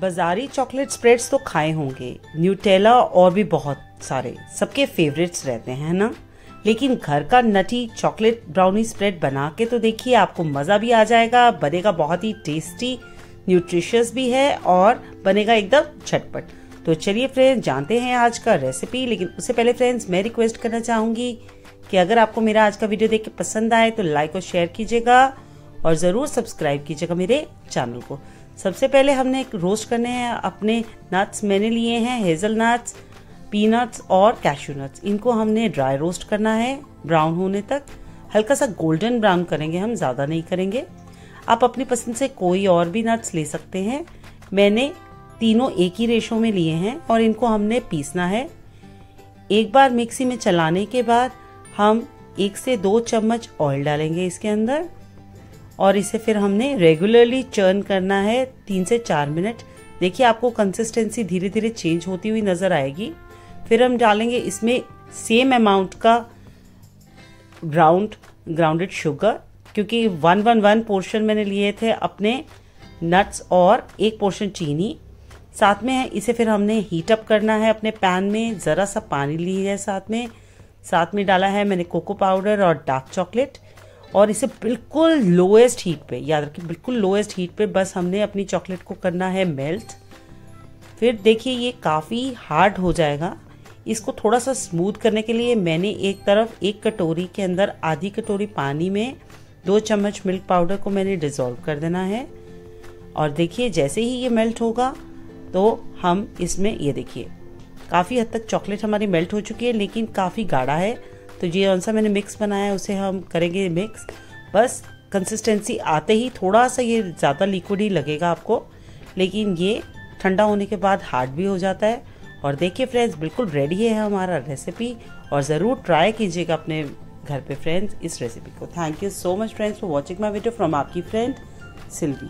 बाजारी chocolate spreads तो खाए होंगे। न्यूटेला और भी बहुत सारे, सबके फेवरेट्स रहते हैं ना? लेकिन घर का नटी चॉकलेट ब्राउनी स्प्रेड बना के तो देखिए आपको मज़ा भी आ जाएगा, बनेगा बहुत ही टेस्टी न्यूट्रिशियस भी है और बनेगा एकदम झटपट। तो चलिए फ्रेंड्स जानते हैं आज का रेसिपी लेकिन उससे पहले फ्रेंड्स मैं रिक्वेस्ट करना चाहूँगी कि अगर आपको मेरा आज का वीडियो देख के पसंद आए तो लाइक और शेयर कीजिएगा और ज़रूर सब्सक्राइब कीजिएगा मेरे चैनल को। सबसे पहले हमने रोस्ट करने हैं, अपने नट्स मैंने लिए हैं हेजल नट्स पीनट्स और कैशू नट्स इनको हमने ड्राई रोस्ट करना है ब्राउन होने तक। हल्का सा गोल्डन ब्राउन करेंगे हम, ज़्यादा नहीं करेंगे। आप अपनी पसंद से कोई और भी नट्स ले सकते हैं। मैंने तीनों एक ही रेशो में लिए हैं और इनको हमने पीसना है। एक बार मिक्सी में चलाने के बाद हम एक से दो चम्मच ऑयल डालेंगे इसके अंदर। और इसे फिर हमने रेगुलरली चर्न करना है तीन से चार मिनट देखिए, आपको कंसिस्टेंसी धीरे धीरे चेंज होती हुई नज़र आएगी। फिर हम डालेंगे इसमें सेम अमाउंट का ग्राउंड ग्राउंडेड शुगर क्योंकि वन वन वन पोर्शन मैंने लिए थे अपने नट्स और एक पोर्शन चीनी। साथ में इसे फिर हमने हीट अप करना है अपने पैन में, ज़रा सा पानी ली है साथ में। साथ में डाला है मैंने कोको पाउडर और डार्क चॉकलेट और इसे बिल्कुल लोएस्ट हीट पे, याद रखिए, बिल्कुल लोएस्ट हीट पे बस हमने अपनी चॉकलेट को करना है मेल्ट फिर देखिए ये काफ़ी हार्ड हो जाएगा। इसको थोड़ा सा स्मूथ करने के लिए मैंने एक तरफ़ एक कटोरी के अंदर आधी कटोरी पानी में दो चम्मच मिल्क पाउडर को मैंने डिज़ोल्व कर देना है। और देखिए जैसे ही ये मेल्ट होगा तो हम इसमें, ये देखिए, काफ़ी हद तक चॉकलेट हमारी मेल्ट हो चुकी है, लेकिन काफ़ी गाढ़ा है। तो ये कौन सा मैंने मिक्स बनाया, उसे हम करेंगे मिक्स बस कंसिस्टेंसी आते ही थोड़ा सा ये ज़्यादा लिक्विड ही लगेगा आपको, लेकिन ये ठंडा होने के बाद हार्ड भी हो जाता है। और देखिए फ्रेंड्स बिल्कुल रेडी है हमारा रेसिपी और ज़रूर ट्राई कीजिएगा अपने घर पे फ्रेंड्स इस रेसिपी को। Thank you so much friends for watching my video from आपकी फ्रेंड सिल्वी